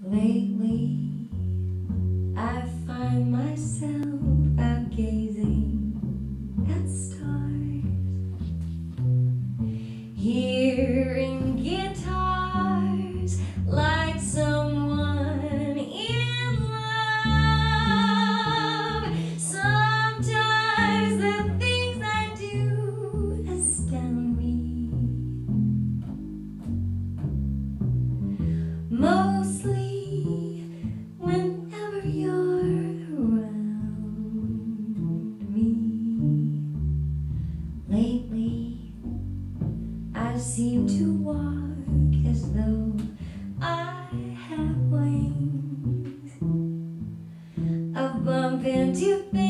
Lately, I find myself Lately, I seem to walk as though I have wings. I bump into.